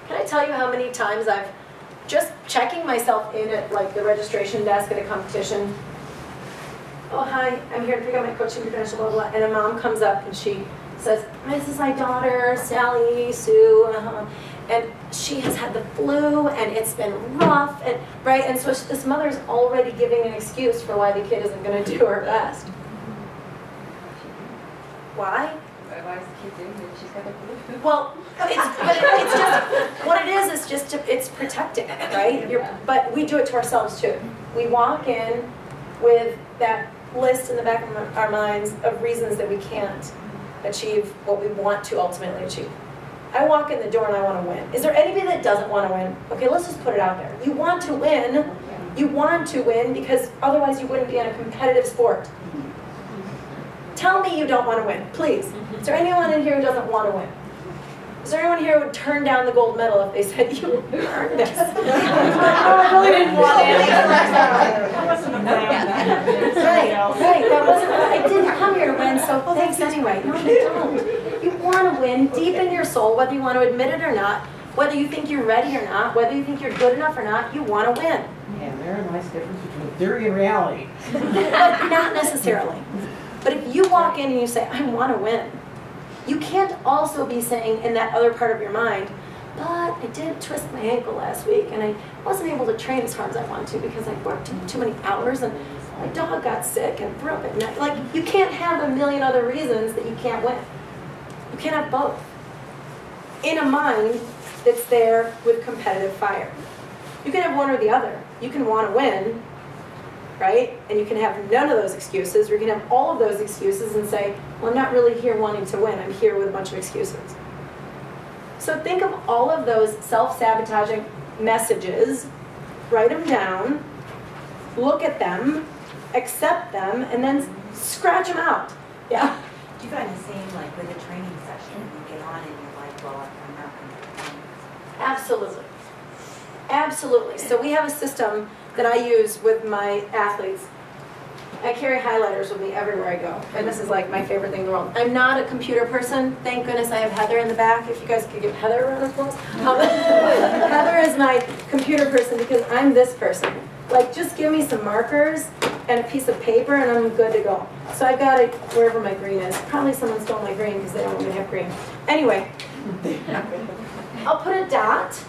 Can I tell you how many times I've, just checking myself in at like the registration desk at a competition? Oh, hi, I'm here to pick up my coaching credential, blah, blah, blah, and a mom comes up and she says, this is my daughter, Sally Sue, uh-huh. and she has had the flu and it's been rough, and, right, and so this mother's already giving an excuse for why the kid isn't gonna [laughs] do her best. Why? Why is the kid doing it? She's got. Well, it's, but it- it's just, what it is, is just, to- it's protecting, right? You're, but we do it to ourselves too. We walk in with that list in the back of our- our minds of reasons that we can't achieve what we want to ultimately achieve. I walk in the door and I want to win. Is there anybody that doesn't want to win? Okay, let's just put it out there. You want to win, you want to win because otherwise you wouldn't be in a competitive sport. Tell me you don't want to win, please. Is there anyone in here who doesn't want to win? Is there anyone here who would turn down the gold medal if they said you earned this? oh, [laughs] [laughs] I really didn't want it. Right, right. That wasn't. I didn't come here to win, so thanks anyway. No, you don't. You want to win deep in your soul, whether you want to admit it or not, whether you think you're ready or not, whether you think you're good enough or not. You want to win, Yeah, there's a nice difference between theory and reality. [laughs] but not necessarily. But if you walk in and you say, "I want to win," you can't also be saying in that other part of your mind, but I did twist my ankle last week and I wasn't able to train as hard as I wanted to because I worked too, many hours and my dog got sick and at night. Like, you can't have a million other reasons that you can't win. You can't have both. In a mind that's there with competitive fire. You can have one or the other. You can want to win, right? And you can have none of those excuses, or you can have all of those excuses and say, well, I'm not really here wanting to win. I'm here with a bunch of excuses. So think of all of those self-sabotaging messages, write them down, look at them, accept them, and then scratch them out. Yeah? Do you find the same, like with a training session, you get on and you're like, well, I'm not gonna. Absolutely. Absolutely. So we have a system that I use with my athletes. I carry highlighters with me everywhere I go, and this is like my favorite thing in the world. I'm not a computer person. Thank goodness I have Heather in the back. If you guys could give Heather a round of applause. Um, [laughs] Heather is my computer person because I'm this person. Like, just give me some markers and a piece of paper, and I'm good to go. So I've got it wherever my green is. Probably someone stole my green because they don't even have green. Anyway, [laughs] I'll put a dot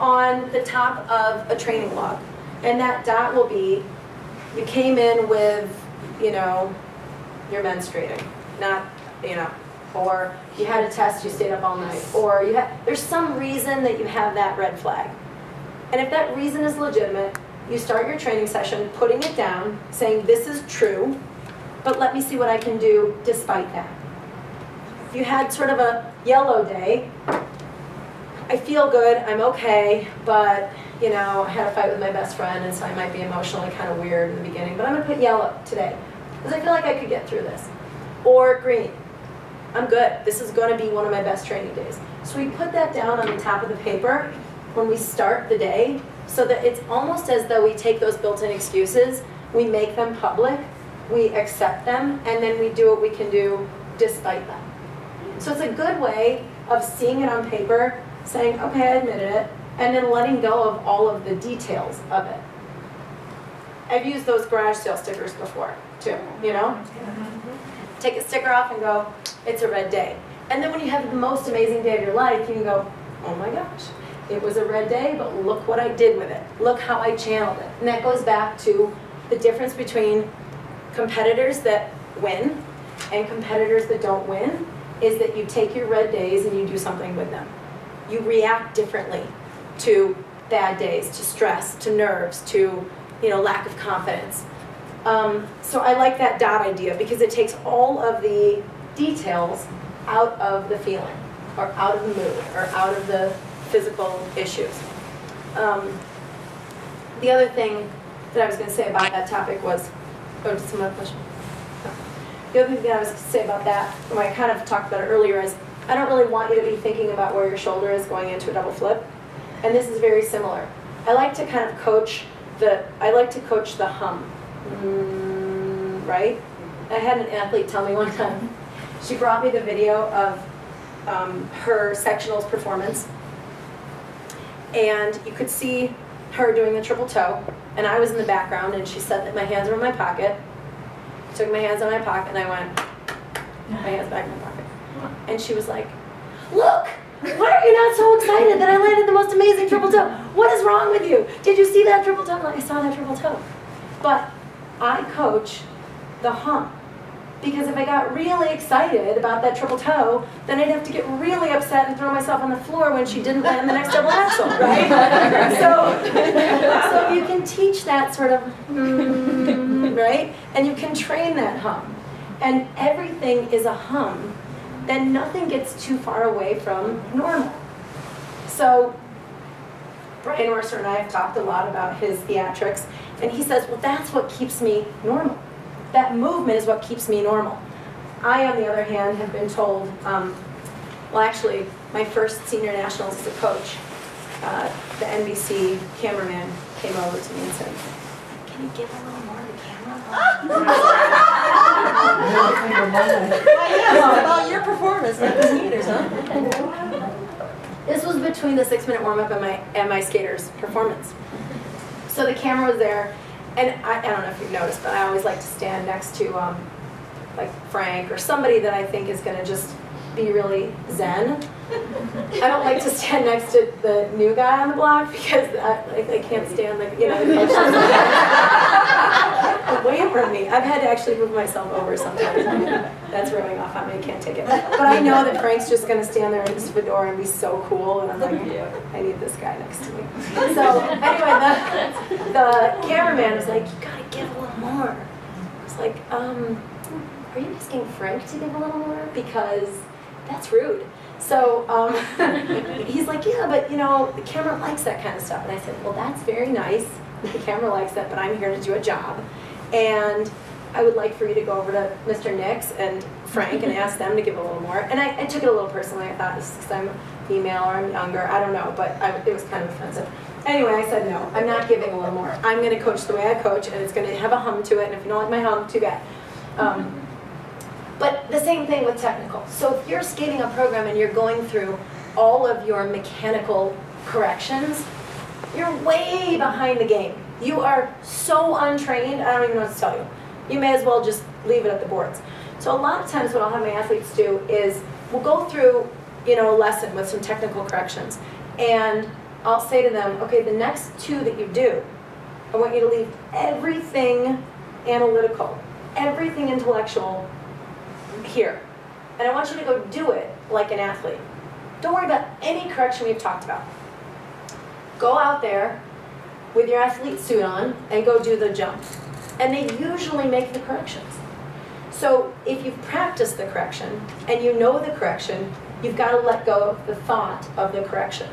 on the top of a training log. And that dot will be, you came in with, you know, you're menstruating, not, you know, or you had a test, you stayed up all night, or you had, there's some reason that you have that red flag. And if that reason is legitimate, you start your training session putting it down, saying, this is true, but let me see what I can do despite that. If you had sort of a yellow day, I feel good, I'm okay, but, you know, I had a fight with my best friend, and so I might be emotionally kind of weird in the beginning, but I'm gonna put yellow today, because I feel like I could get through this. Or green, I'm good, this is gonna be one of my best training days. So we put that down on the top of the paper when we start the day, so that it's almost as though we take those built-in excuses, we make them public, we accept them, and then we do what we can do despite them. So it's a good way of seeing it on paper, saying, okay, I admitted it, and then letting go of all of the details of it. I've used those garage sale stickers before, too, you know? Mm-hmm. Take a sticker off and go, it's a red day. And then when you have the most amazing day of your life, you can go, oh my gosh, it was a red day, but look what I did with it. Look how I channeled it. And that goes back to the difference between competitors that win and competitors that don't win is that you take your red days and you do something with them. You react differently to bad days, to stress, to nerves, to you know lack of confidence. Um, so I like that dot idea because it takes all of the details out of the feeling, or out of the mood, or out of the physical issues. Um, the other thing that I was going to say about that topic was, oh, just some other question. The other thing I was going to say about that, and I kind of talked about it earlier, is I don't really want you to be thinking about where your shoulder is going into a double flip. And this is very similar. I like to kind of coach the, I like to coach the hum, mm, right? I had an athlete tell me one time, she brought me the video of um, her sectionals performance. And you could see her doing the triple toe, and I was in the background, and she said that my hands were in my pocket. Took my hands out of my pocket, and I went, my hands back in my pocket. And she was like, look, why are you not so excited that I landed the most amazing triple toe? What is wrong with you? Did you see that triple toe? I saw that triple toe. But I coach the hump. Because if I got really excited about that triple toe, then I'd have to get really upset and throw myself on the floor when she didn't land the next double axel, [laughs] right? so, so you can teach that sort of, mm, right? And you can train that hum. And everything is a hum, then nothing gets too far away from normal. So Brian Orser and I have talked a lot about his theatrics, and he says, well, that's what keeps me normal. That movement is what keeps me normal. I, on the other hand, have been told, um, well, actually, my first senior nationals as a coach, uh, the NBC cameraman came over to me and said, can you give a little more to the camera? [laughs] Well, your performance, not the skaters, huh? This was between the six minute warm up and my, and my skater's performance. So the camera was there, and I, I don't know if you've noticed, but I always like to stand next to um, like Frank or somebody that I think is going to just be really zen. I don't like to stand next to the new guy on the block because I, like, I can't stand like you know, [laughs] the coach away from me. I've had to actually move myself over sometimes. That's rubbing off on me, I can't take it. But I know that Frank's just gonna stand there in his fedora and be so cool, and I'm like, I need this guy next to me. So anyway, the, the cameraman was like, you gotta give a little more. I was like, um, are you asking Frank to give a little more? Because that's rude. So um, [laughs] he's like, yeah, but you know, the camera likes that kind of stuff. And I said, well, that's very nice. The camera likes that, but I'm here to do a job. And I would like for you to go over to Mr. Nicks and Frank and ask them to give a little more. And I, I took it a little personally. I thought this is because I'm female or I'm younger. I don't know, but I, it was kind of offensive. Anyway, I said no. I'm not giving a little more. I'm going to coach the way I coach, and it's going to have a hum to it. And if you don't like my hum, too bad. Um, but the same thing with technical. So if you're skating a program and you're going through all of your mechanical corrections, you're way behind the game. You are so untrained, I don't even know what to tell you. You may as well just leave it at the boards. So a lot of times what I'll have my athletes do is we'll go through, you know, a lesson with some technical corrections. And I'll say to them, okay, the next two that you do, I want you to leave everything analytical, everything intellectual here. And I want you to go do it like an athlete. Don't worry about any correction we've talked about. Go out there with your athlete suit on and go do the jump. And they usually make the corrections. So if you've practiced the correction and you know the correction, you've got to let go of the thought of the correction.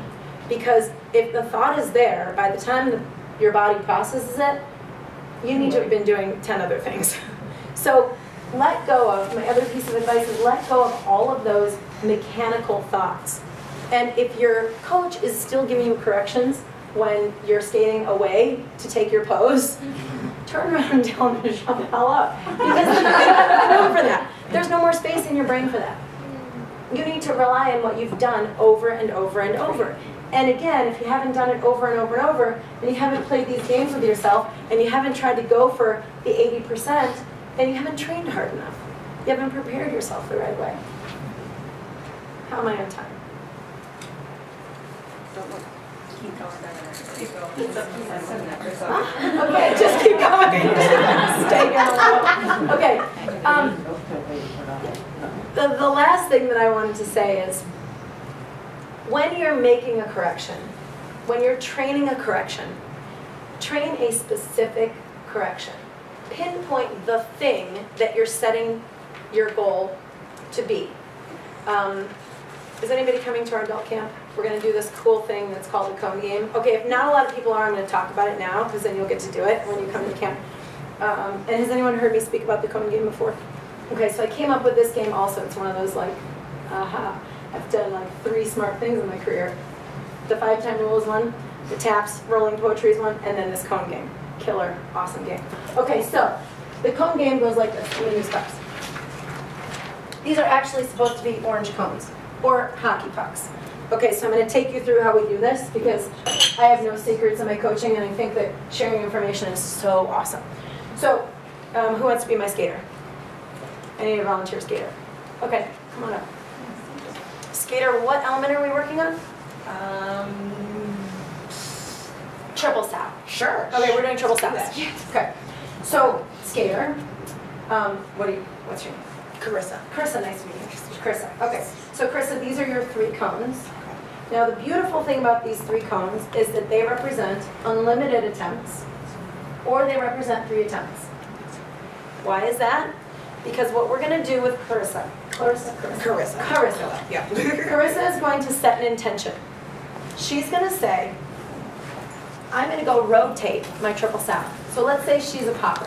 Because if the thought is there, by the time the, your body processes it, you need to have been doing 10 other things. [laughs] So let go of, my other piece of advice is let go of all of those mechanical thoughts. And if your coach is still giving you corrections when you're skating away to take your pose, [laughs] turn around and tell them to shut the hell up. Because there's no room for that. There's no more space in your brain for that. You need to rely on what you've done over and over and over. And again, if you haven't done it over and over and over, and you haven't played these games with yourself, and you haven't tried to go for the 80%, then you haven't trained hard enough. You haven't prepared yourself the right way. How am I on time? Keep going. Keep going. Okay, just keep going. [laughs] Stay going. Okay. Um, the, the last thing that I wanted to say is when you're making a correction, when you're training a correction, train a specific correction. Pinpoint the thing that you're setting your goal to be. Um, is anybody coming to our adult camp? We're gonna do this cool thing that's called a cone game. Okay, if not a lot of people are, I'm gonna talk about it now, because then you'll get to do it when you come to camp. Um, and has anyone heard me speak about the cone game before? Okay, so I came up with this game also. It's one of those like, aha, I've done like three smart things in my career. The five time rule is one, the taps, rolling poetry is one, and then this cone game. Killer, awesome game. Okay, so the cone game goes like this. Let me use cups. These are actually supposed to be orange cones or hockey pucks. Okay, so I'm going to take you through how we do this because I have no secrets in my coaching and I think that sharing information is so awesome. So, um, who wants to be my skater? I need a volunteer skater. Okay, come on up. Skater, what element are we working on? Um, Triple sow. sure. Okay, we're doing triple sows. that. Okay, so skater, um, what do you, what's your name? Carissa. Carissa, nice to meet you. Carissa, okay. So Carissa, these are your three cones. Now, the beautiful thing about these three cones is that they represent unlimited attempts, or they represent three attempts. Why is that? Because what we're gonna do with Carissa, Clarissa, Carissa. Carissa. Carissa. Yeah. [laughs] Carissa is going to set an intention. She's gonna say, I'm gonna go rotate my triple sound. So let's say she's a popper.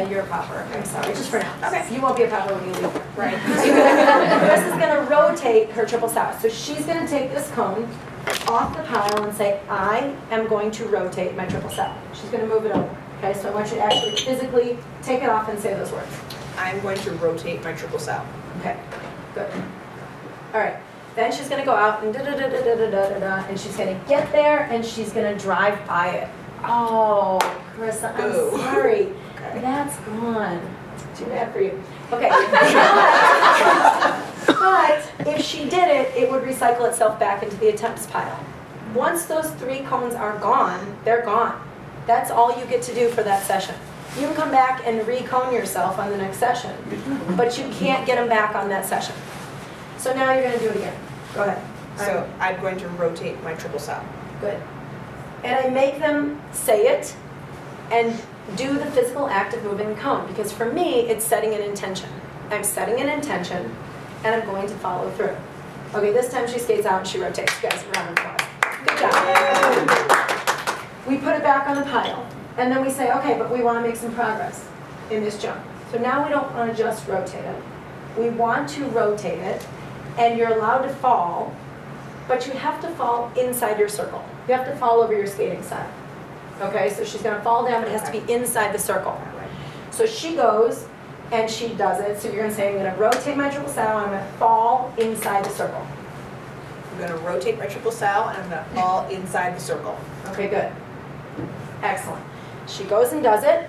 You're a popper, I'm sorry, just for now. Okay. You won't be a popper when you leave. Right. [laughs] Chris is gonna rotate her triple sound. So she's gonna take this cone off the pile and say, I am going to rotate my triple sound. She's gonna move it over. Okay, so I want you to actually physically take it off and say those words. I'm going to rotate my triple sow. Okay, good. All right, then she's gonna go out and da-da-da-da-da-da-da-da, and she's gonna get there and she's gonna drive by it. Oh, Carissa, I'm Boo. sorry. [laughs] Okay. That's gone. Too bad for you. Okay. [laughs] But if she did it, it would recycle itself back into the attempts pile. Once those three cones are gone, they're gone. That's all you get to do for that session. You can come back and recone yourself on the next session, but you can't get them back on that session. So now you're gonna do it again. Go ahead. So I'm going to rotate my triple sow. Good. And I make them say it and do the physical act of moving the cone, because for me, it's setting an intention. I'm setting an intention, and I'm going to follow through. Okay, this time she skates out and she rotates. You guys, round of applause. Good job. We put it back on the pile, and then we say, okay, but we want to make some progress in this jump. So now we don't want to just rotate it. We want to rotate it, and you're allowed to fall, but you have to fall inside your circle. You have to fall over your skating side. Okay, so she's gonna fall down, but it has to be inside the circle. So she goes and she does it. So you're gonna say, I'm gonna rotate my triple sow, I'm gonna fall inside the circle. I'm going to rotate my triple sow and I'm going to fall [laughs] inside the circle. Okay, good. Excellent. She goes and does it,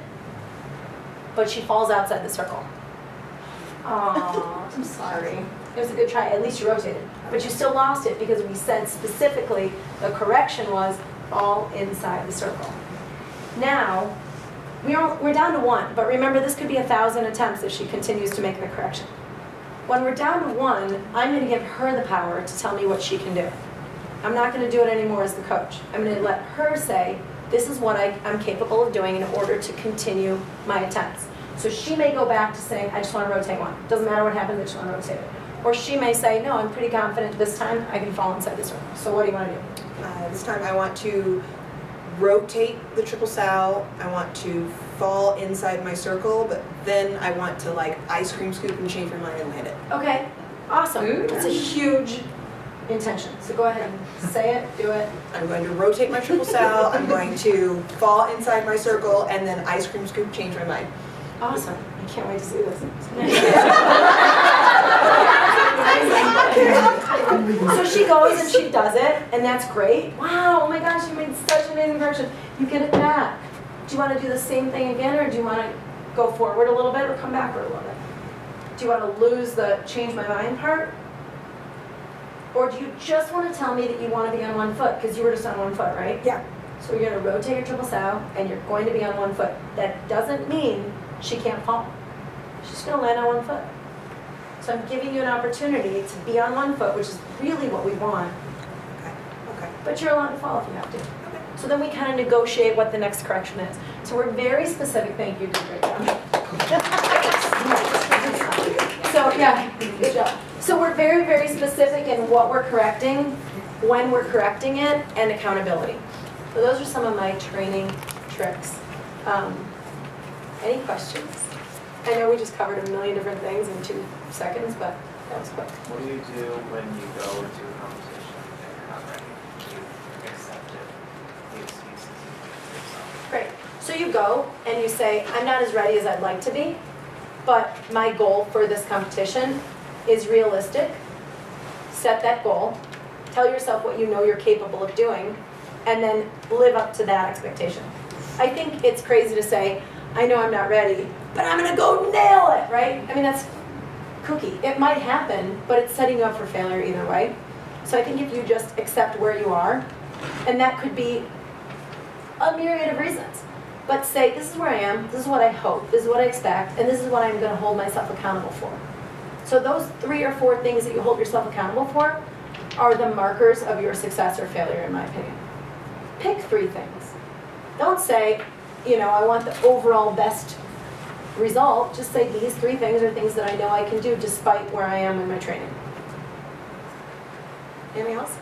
but she falls outside the circle. Oh, I'm [laughs] sorry. It was a good try. At least you rotated. But you still lost it because we said specifically the correction was fall inside the circle. Now, we are, we're down to one, but remember this could be a thousand attempts if she continues to make the correction. When we're down to one, I'm going to give her the power to tell me what she can do. I'm not going to do it anymore as the coach. I'm going to let her say, this is what I, I'm capable of doing in order to continue my attempts. So she may go back to saying, I just want to rotate one. Doesn't matter what happens, I just want to rotate it. Or she may say, no, I'm pretty confident this time I can fall inside this circle. So what do you want to do? Uh, this time I want to rotate the triple sow. I want to fall inside my circle, but then I want to like ice cream scoop and change my mind and land it. Okay, awesome. That's a huge intention. So go ahead and say it, do it. I'm going to rotate my triple sow. [laughs] I'm going to fall inside my circle and then ice cream scoop change my mind. Awesome. I can't wait to see this. [laughs] [laughs] so she goes and she does it, and that's great. Wow, oh my gosh, you made such an amazing correction. You get it back. Do you want to do the same thing again, or do you want to go forward a little bit or come backward a little bit? Do you want to lose the change my mind part? Or do you just want to tell me that you want to be on one foot, because you were just on one foot, right? Yeah. So you're going to rotate your triple sow, and you're going to be on one foot. That doesn't mean she can't fall. She's going to land on one foot. So I'm giving you an opportunity to be on one foot, which is really what we want. Okay. Okay. But you're allowed to fall if you have to. Okay. So then we kind of negotiate what the next correction is. So we're very specific. Thank you, did great job. So, yeah, good job. So we're very, very specific in what we're correcting, when we're correcting it, and accountability. So those are some of my training tricks. Um, Any questions? I know we just covered a million different things in two seconds, but that was quick. What do you do when you go into a conversation and you're not ready? You accept it, the excuses you make yourself. Great. So you go and you say, I'm not as ready as I'd like to be, but my goal for this competition is realistic. Set that goal. Tell yourself what you know you're capable of doing, and then live up to that expectation. I think it's crazy to say, I know I'm not ready, but I'm gonna go nail it, right? I mean, that's cookie. It might happen, but it's setting you up for failure either way. So I think if you just accept where you are, and that could be a myriad of reasons. But say, this is where I am, this is what I hope, this is what I expect, and this is what I'm gonna hold myself accountable for. So those three or four things that you hold yourself accountable for are the markers of your success or failure, in my opinion. Pick three things. Don't say, you know, I want the overall best result. Just say these three things are things that I know I can do despite where I am in my training. Anything else?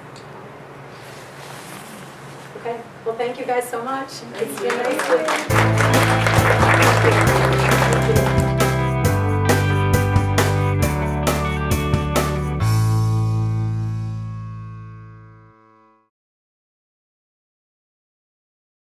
Okay, well, thank you guys so much. It's been nice.